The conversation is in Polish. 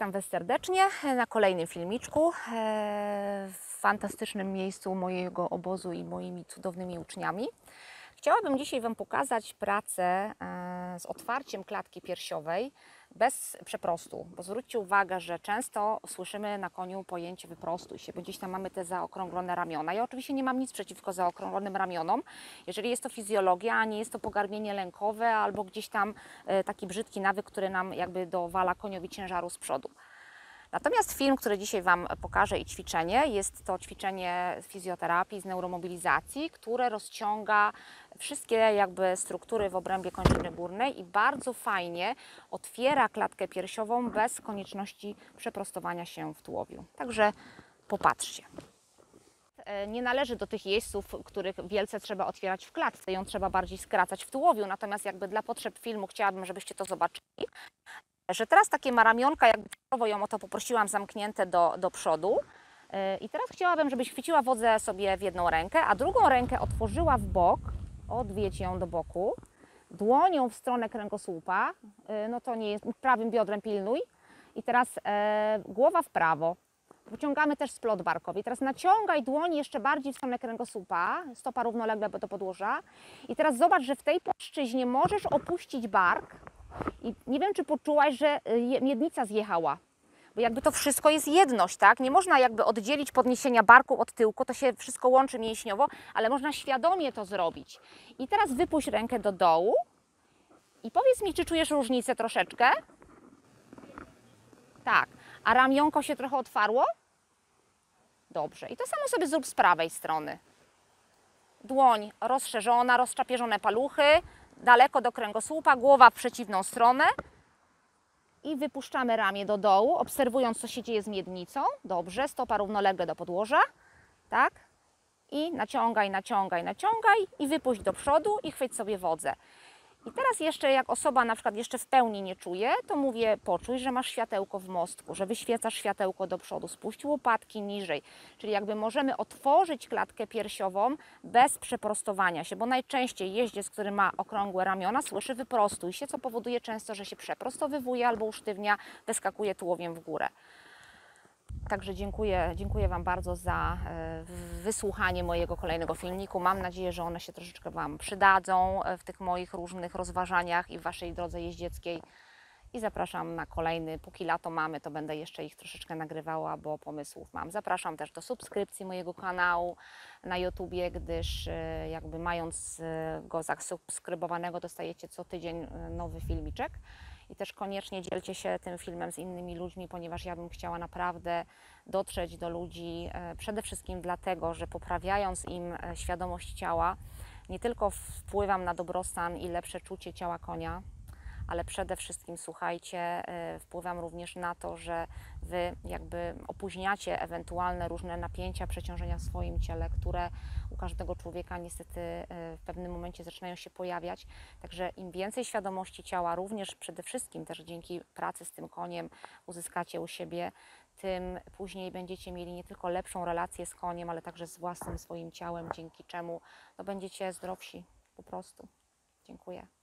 Witam Was serdecznie na kolejnym filmiczku e, w fantastycznym miejscu mojego obozu i moimi cudownymi uczniami. Chciałabym dzisiaj Wam pokazać pracę e, z otwarciem klatki piersiowej bez przeprostu, bo zwróćcie uwagę, że często słyszymy na koniu pojęcie wyprostuj się, bo gdzieś tam mamy te zaokrąglone ramiona. Ja oczywiście nie mam nic przeciwko zaokrąglonym ramionom, jeżeli jest to fizjologia, a nie jest to pogarbienie lękowe albo gdzieś tam e, taki brzydki nawyk, który nam jakby dowala koniowi ciężaru z przodu. Natomiast film, który dzisiaj Wam pokażę i ćwiczenie, jest to ćwiczenie z fizjoterapii, z neuromobilizacji, które rozciąga wszystkie jakby struktury w obrębie kończyny górnej i bardzo fajnie otwiera klatkę piersiową bez konieczności przeprostowania się w tułowiu. Także popatrzcie. E, Nie należy do tych jeźdźców, których wielce trzeba otwierać w klatce, ją trzeba bardziej skracać w tułowiu, natomiast jakby dla potrzeb filmu chciałabym, żebyście to zobaczyli że teraz takie ma ramionka, jakby ją o to poprosiłam, zamknięte do, do przodu. Yy, I teraz chciałabym, żebyś chwyciła wodzę sobie w jedną rękę, a drugą rękę otworzyła w bok, odwiedź ją do boku, dłonią w stronę kręgosłupa, yy, no to nie jest, prawym biodrem pilnuj. I teraz e, głowa w prawo. Wyciągamy też splot barkowy. Teraz naciągaj dłoń jeszcze bardziej w stronę kręgosłupa, stopa równolegle do podłoża. I teraz zobacz, że w tej płaszczyźnie możesz opuścić bark, i nie wiem, czy poczułaś, że y, miednica zjechała. Bo jakby to wszystko jest jedność, tak? Nie można jakby oddzielić podniesienia barku od tyłku, to się wszystko łączy mięśniowo, ale można świadomie to zrobić. I teraz wypuść rękę do dołu i powiedz mi, czy czujesz różnicę troszeczkę? Tak. A ramionko się trochę otwarło? Dobrze. I to samo sobie zrób z prawej strony. Dłoń rozszerzona, rozczapieżone paluchy, daleko do kręgosłupa, głowa w przeciwną stronę i wypuszczamy ramię do dołu, obserwując, co się dzieje z miednicą. Dobrze, stopa równolegle do podłoża, tak? I naciągaj, naciągaj, naciągaj i wypuść do przodu i chwyć sobie wodzę. I teraz jeszcze, jak osoba na przykład jeszcze w pełni nie czuje, to mówię, poczuj, że masz światełko w mostku, że wyświecasz światełko do przodu, spuść łopatki niżej. Czyli jakby możemy otworzyć klatkę piersiową bez przeprostowania się, bo najczęściej jeździec, który ma okrągłe ramiona, słyszy wyprostuj się, co powoduje często, że się przeprostowywuje albo usztywnia, wyskakuje tułowiem w górę. Także dziękuję, dziękuję Wam bardzo za e, wysłuchanie mojego kolejnego filmiku. Mam nadzieję, że one się troszeczkę Wam przydadzą e, w tych moich różnych rozważaniach i w Waszej drodze jeździeckiej. I zapraszam na kolejny. Póki lato mamy, to będę jeszcze ich troszeczkę nagrywała, bo pomysłów mam. Zapraszam też do subskrypcji mojego kanału na YouTubie, gdyż e, jakby mając go zasubskrybowanego, dostajecie co tydzień nowy filmiczek. I też koniecznie dzielcie się tym filmem z innymi ludźmi, ponieważ ja bym chciała naprawdę dotrzeć do ludzi e, przede wszystkim dlatego, że poprawiając im e, świadomość ciała, nie tylko wpływam na dobrostan i lepsze czucie ciała konia, ale przede wszystkim słuchajcie, e, wpływam również na to, że Wy jakby opóźniacie ewentualne różne napięcia, przeciążenia w swoim ciele, które u każdego człowieka niestety e, w pewnym momencie zaczynają się pojawiać. Także im więcej świadomości ciała, również przede wszystkim też dzięki pracy z tym koniem uzyskacie u siebie, tym później będziecie mieli nie tylko lepszą relację z koniem, ale także z własnym swoim ciałem, dzięki czemu no, będziecie zdrowsi po prostu. Dziękuję.